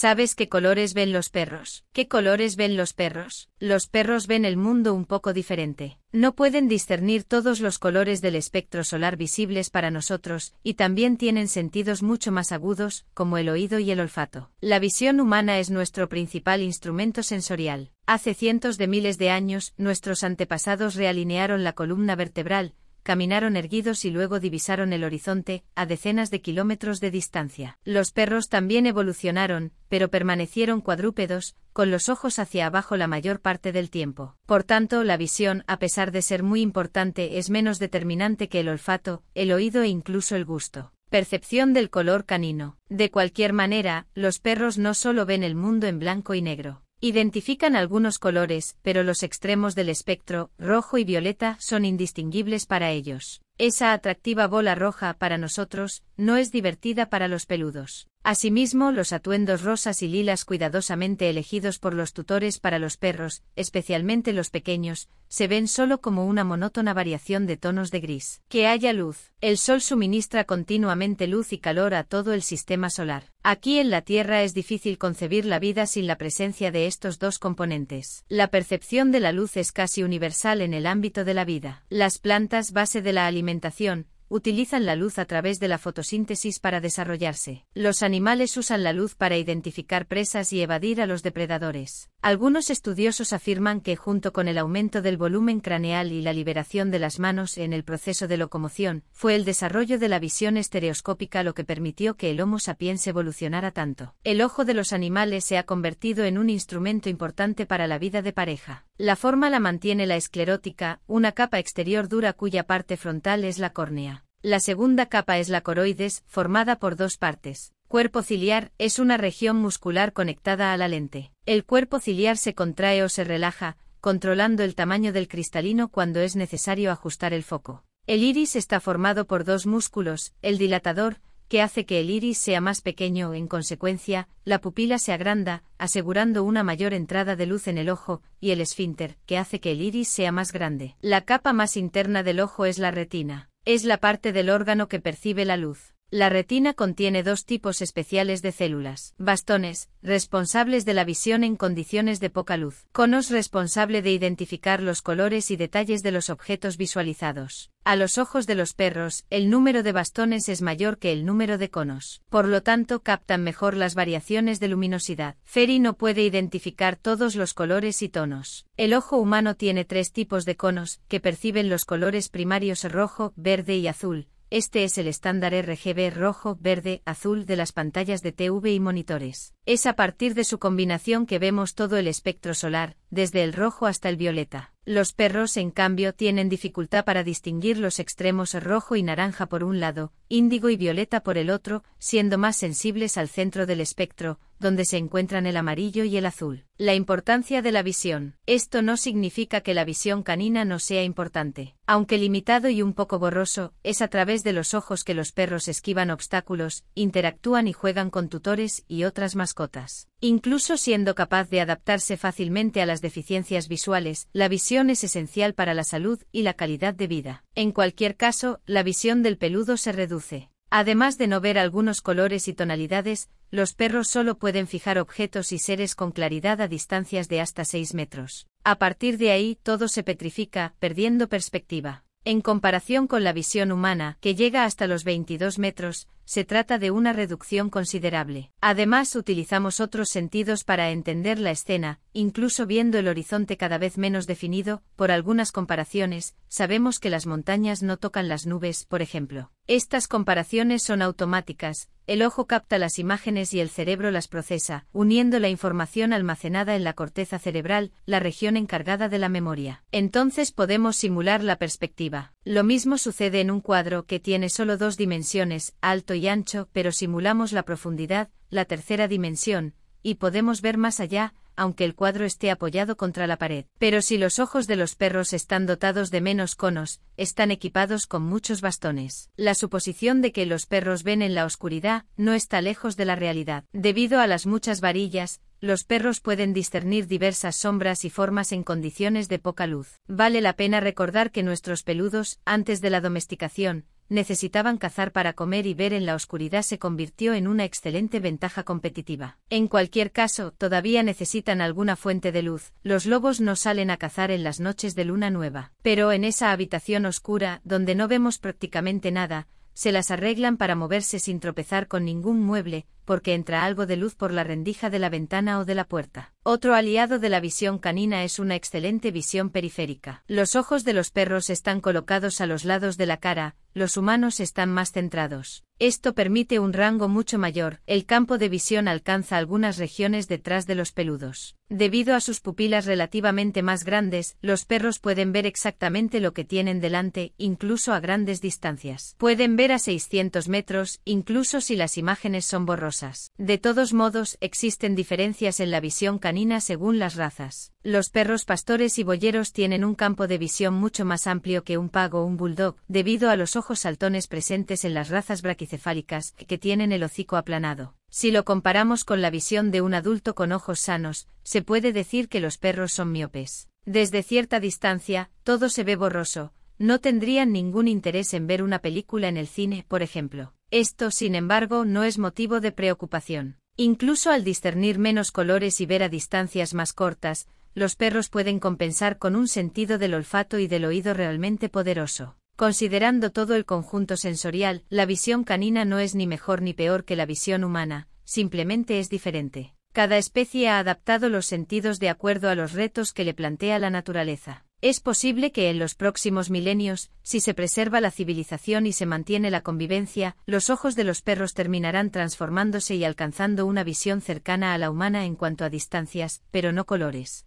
¿Sabes qué colores ven los perros? ¿Qué colores ven los perros? Los perros ven el mundo un poco diferente. No pueden discernir todos los colores del espectro solar visibles para nosotros, y también tienen sentidos mucho más agudos, como el oído y el olfato. La visión humana es nuestro principal instrumento sensorial. Hace cientos de miles de años, nuestros antepasados realinearon la columna vertebral, caminaron erguidos y luego divisaron el horizonte, a decenas de kilómetros de distancia. Los perros también evolucionaron, pero permanecieron cuadrúpedos, con los ojos hacia abajo la mayor parte del tiempo. Por tanto, la visión, a pesar de ser muy importante, es menos determinante que el olfato, el oído e incluso el gusto. Percepción del color canino. De cualquier manera, los perros no solo ven el mundo en blanco y negro. Identifican algunos colores, pero los extremos del espectro, rojo y violeta, son indistinguibles para ellos. Esa atractiva bola roja para nosotros, no es divertida para los peludos. Asimismo, los atuendos rosas y lilas cuidadosamente elegidos por los tutores para los perros, especialmente los pequeños, se ven solo como una monótona variación de tonos de gris. Que haya luz. El sol suministra continuamente luz y calor a todo el sistema solar. Aquí en la Tierra es difícil concebir la vida sin la presencia de estos dos componentes. La percepción de la luz es casi universal en el ámbito de la vida. Las plantas, base de la alimentación, utilizan la luz a través de la fotosíntesis para desarrollarse. Los animales usan la luz para identificar presas y evadir a los depredadores. Algunos estudiosos afirman que junto con el aumento del volumen craneal y la liberación de las manos en el proceso de locomoción, fue el desarrollo de la visión estereoscópica lo que permitió que el Homo sapiens evolucionara tanto. El ojo de los animales se ha convertido en un instrumento importante para la vida de pareja. La forma la mantiene la esclerótica, una capa exterior dura cuya parte frontal es la córnea. La segunda capa es la coroides, formada por dos partes. Cuerpo ciliar es una región muscular conectada a la lente. El cuerpo ciliar se contrae o se relaja, controlando el tamaño del cristalino cuando es necesario ajustar el foco. El iris está formado por dos músculos, el dilatador, que hace que el iris sea más pequeño, en consecuencia, la pupila se agranda, asegurando una mayor entrada de luz en el ojo, y el esfínter, que hace que el iris sea más grande. La capa más interna del ojo es la retina. Es la parte del órgano que percibe la luz. La retina contiene dos tipos especiales de células. Bastones, responsables de la visión en condiciones de poca luz. Conos responsable de identificar los colores y detalles de los objetos visualizados. A los ojos de los perros, el número de bastones es mayor que el número de conos. Por lo tanto, captan mejor las variaciones de luminosidad. Ferry no puede identificar todos los colores y tonos. El ojo humano tiene tres tipos de conos, que perciben los colores primarios rojo, verde y azul este es el estándar RGB rojo, verde, azul de las pantallas de TV y monitores. Es a partir de su combinación que vemos todo el espectro solar, desde el rojo hasta el violeta. Los perros, en cambio, tienen dificultad para distinguir los extremos rojo y naranja por un lado, índigo y violeta por el otro, siendo más sensibles al centro del espectro, donde se encuentran el amarillo y el azul. La importancia de la visión. Esto no significa que la visión canina no sea importante. Aunque limitado y un poco borroso, es a través de los ojos que los perros esquivan obstáculos, interactúan y juegan con tutores y otras mascotas. Incluso siendo capaz de adaptarse fácilmente a las deficiencias visuales, la visión es esencial para la salud y la calidad de vida. En cualquier caso, la visión del peludo se reduce. Además de no ver algunos colores y tonalidades, los perros solo pueden fijar objetos y seres con claridad a distancias de hasta 6 metros. A partir de ahí todo se petrifica, perdiendo perspectiva. En comparación con la visión humana, que llega hasta los 22 metros, se trata de una reducción considerable. Además, utilizamos otros sentidos para entender la escena, incluso viendo el horizonte cada vez menos definido, por algunas comparaciones, sabemos que las montañas no tocan las nubes, por ejemplo. Estas comparaciones son automáticas, el ojo capta las imágenes y el cerebro las procesa, uniendo la información almacenada en la corteza cerebral, la región encargada de la memoria. Entonces podemos simular la perspectiva. Lo mismo sucede en un cuadro que tiene solo dos dimensiones, alto y ancho, pero simulamos la profundidad, la tercera dimensión, y podemos ver más allá, aunque el cuadro esté apoyado contra la pared. Pero si los ojos de los perros están dotados de menos conos, están equipados con muchos bastones. La suposición de que los perros ven en la oscuridad no está lejos de la realidad. Debido a las muchas varillas, los perros pueden discernir diversas sombras y formas en condiciones de poca luz. Vale la pena recordar que nuestros peludos, antes de la domesticación, necesitaban cazar para comer y ver en la oscuridad se convirtió en una excelente ventaja competitiva. En cualquier caso, todavía necesitan alguna fuente de luz, los lobos no salen a cazar en las noches de luna nueva. Pero en esa habitación oscura, donde no vemos prácticamente nada, se las arreglan para moverse sin tropezar con ningún mueble, porque entra algo de luz por la rendija de la ventana o de la puerta. Otro aliado de la visión canina es una excelente visión periférica. Los ojos de los perros están colocados a los lados de la cara, los humanos están más centrados. Esto permite un rango mucho mayor, el campo de visión alcanza algunas regiones detrás de los peludos. Debido a sus pupilas relativamente más grandes, los perros pueden ver exactamente lo que tienen delante, incluso a grandes distancias. Pueden ver a 600 metros, incluso si las imágenes son borrosas. De todos modos, existen diferencias en la visión canina según las razas. Los perros pastores y boyeros tienen un campo de visión mucho más amplio que un pago o un bulldog, debido a los ojos saltones presentes en las razas braquicefálicas, que tienen el hocico aplanado. Si lo comparamos con la visión de un adulto con ojos sanos, se puede decir que los perros son miopes. Desde cierta distancia, todo se ve borroso, no tendrían ningún interés en ver una película en el cine, por ejemplo. Esto, sin embargo, no es motivo de preocupación. Incluso al discernir menos colores y ver a distancias más cortas, los perros pueden compensar con un sentido del olfato y del oído realmente poderoso. Considerando todo el conjunto sensorial, la visión canina no es ni mejor ni peor que la visión humana, simplemente es diferente. Cada especie ha adaptado los sentidos de acuerdo a los retos que le plantea la naturaleza. Es posible que en los próximos milenios, si se preserva la civilización y se mantiene la convivencia, los ojos de los perros terminarán transformándose y alcanzando una visión cercana a la humana en cuanto a distancias, pero no colores.